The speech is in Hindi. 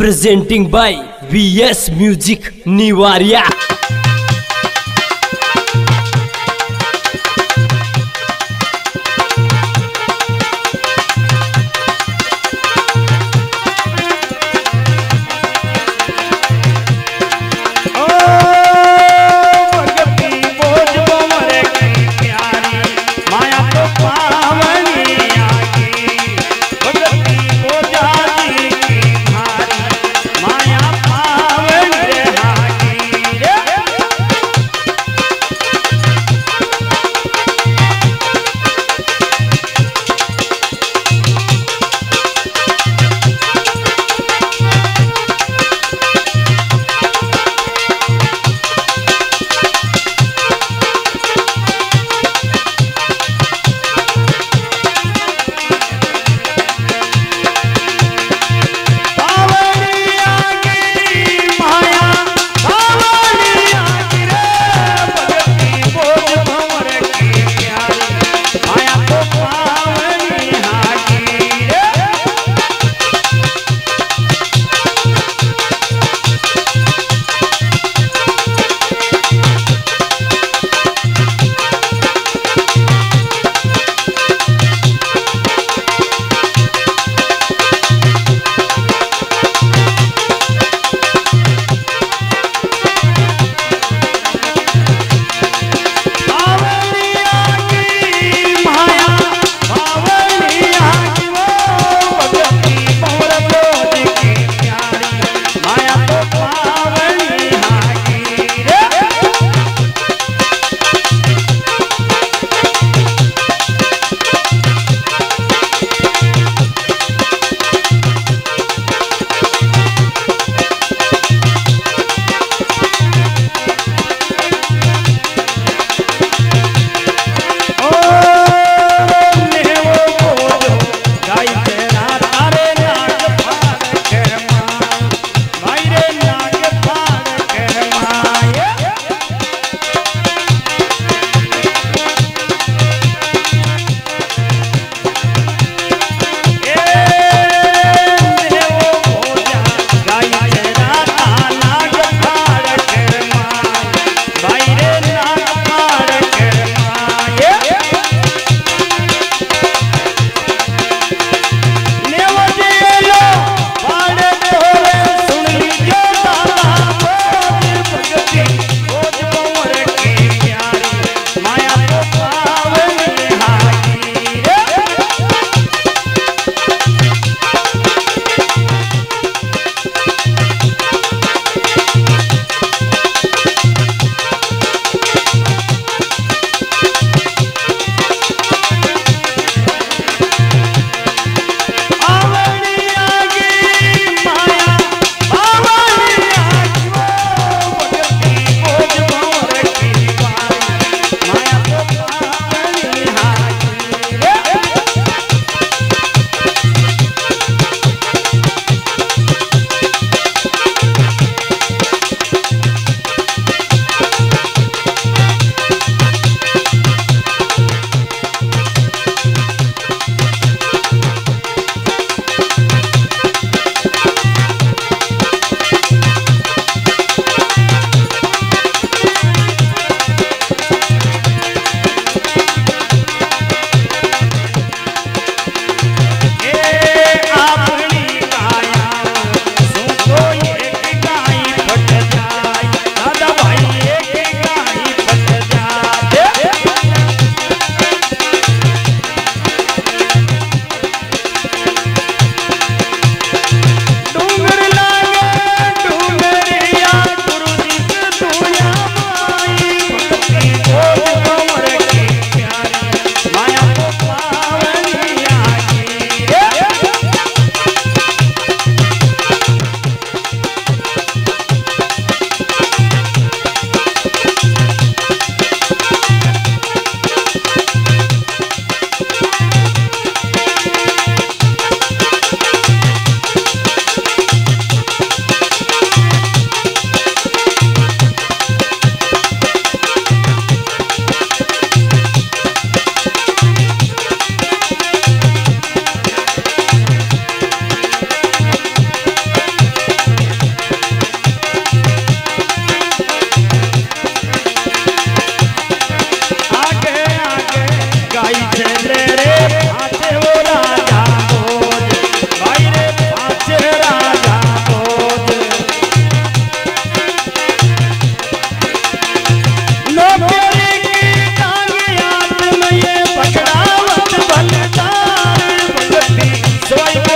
प्रेजेंटिंग बाय वीएस म्यूज़िक निवारिया সবাই